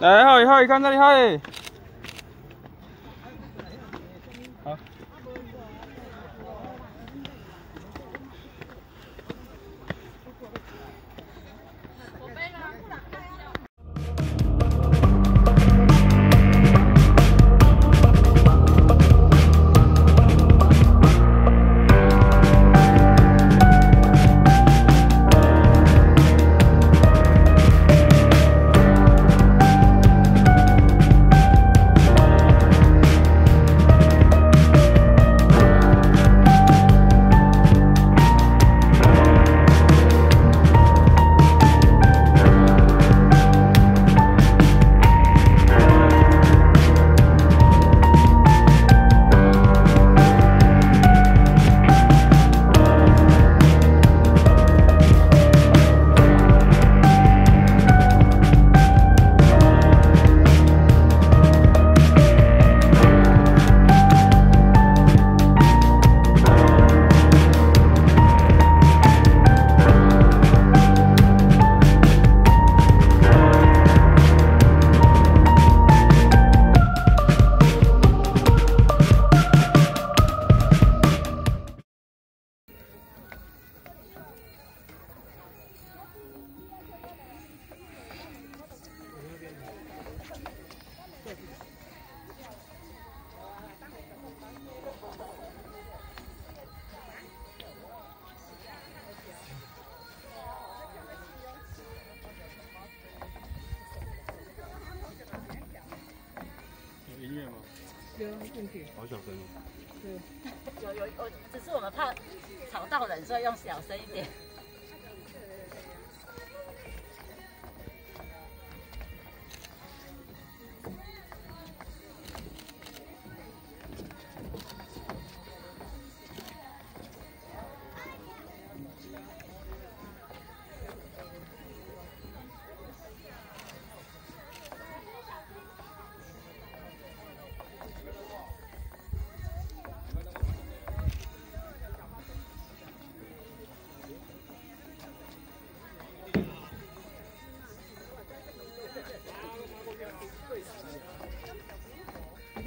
来。好，来，看这里，浩。好小声哦。对，有有我，只是我们怕吵到人，所以用小声一点。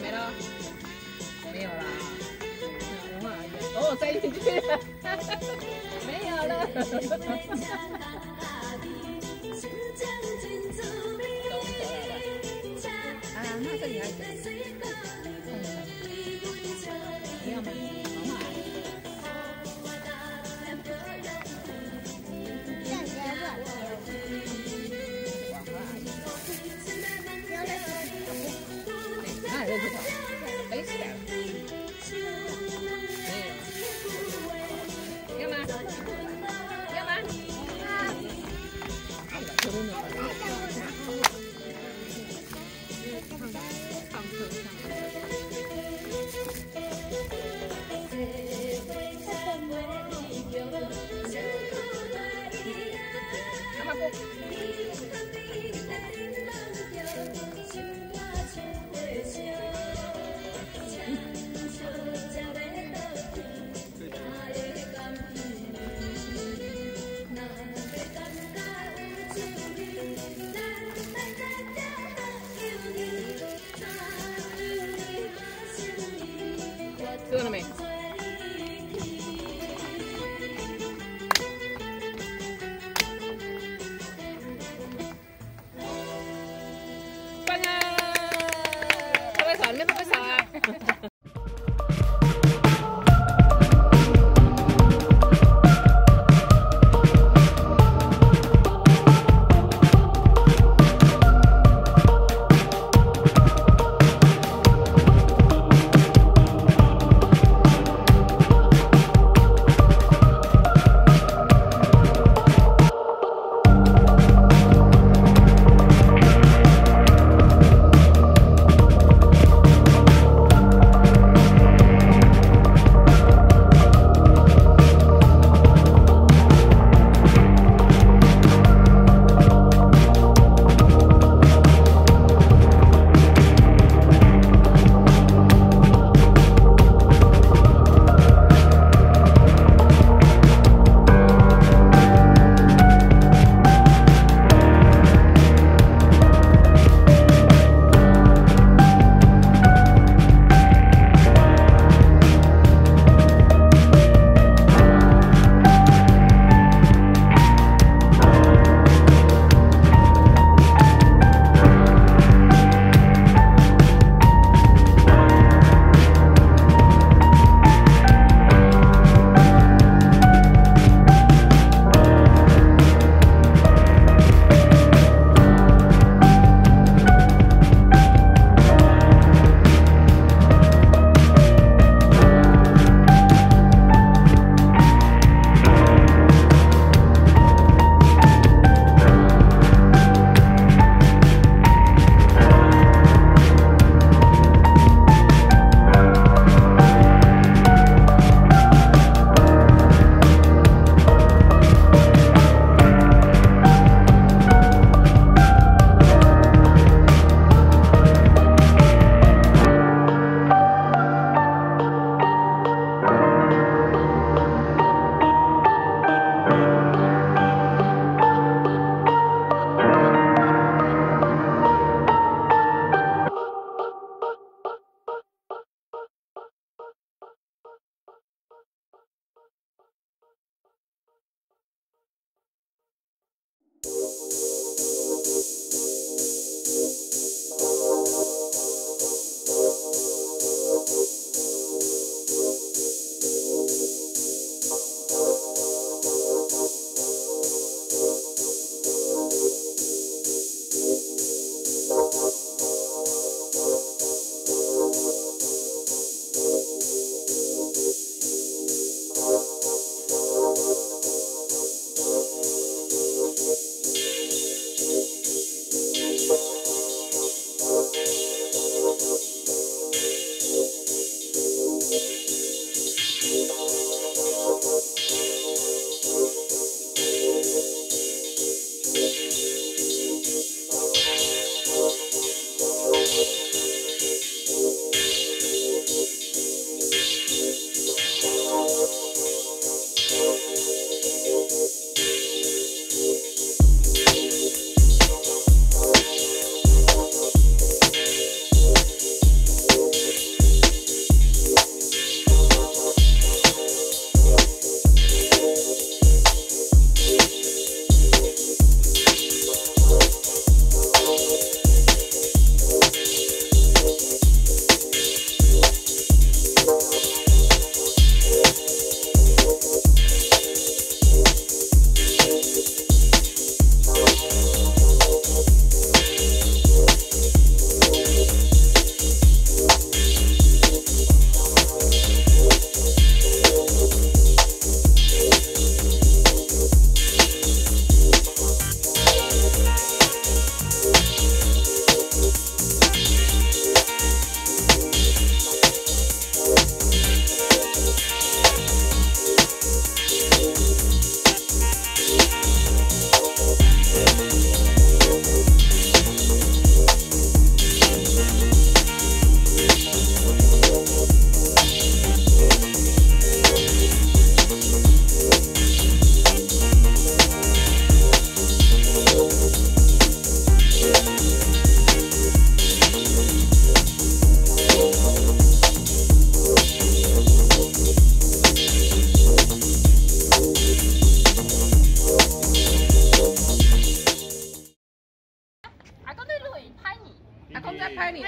没了？没有啦。哦，塞进去。没有了。Yeah. Ano ba sa?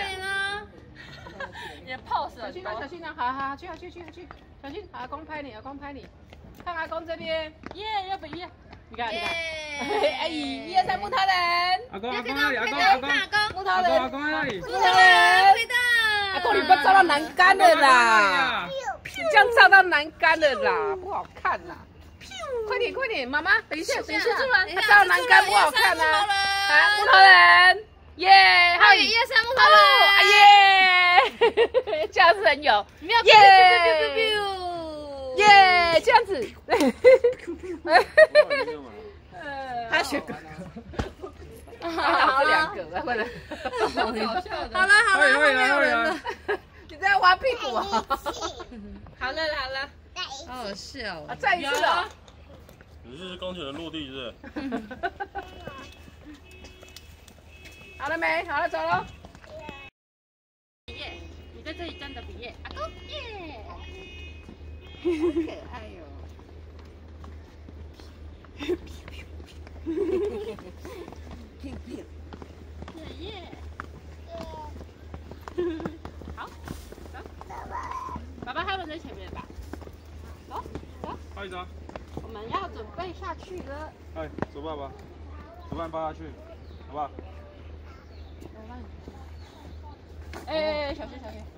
公在拍你啊。呢？你的 pose 小心啊，小心啊！好好好，去啊去去去，小心！阿公拍你，阿公拍你。看阿公这边，耶，要不耶？你看你看。耶！哎，一二三，木头人，阿公阿公阿公，阿公阿公木头阿公阿人，公那里。木头人。对的。阿公，你不要照到栏杆了啦！你这样照到栏杆了啦，不好看啦。快点快点，妈妈，等一下等一下，他照栏杆不好看啊！啊，木头人，耶！还有一二三木头。耶！这样子很有，没有耶！这样子。他选哥哥，好两个，来回来。好了好了，会会没有会啊人了。！你在挖屁股啊？好了好了，好好笑啊，再一次哦。你是钢铁人落地是不是？好了没？好了，走喽。耶！你在这里站着比耶，阿公耶！好。可爱哟。耶耶！好，走。爸爸他们在前面吧？走走，拍一张。我们要准备下去了。哎，走爸爸，走爸爸去，好。不好？哎，小心小心。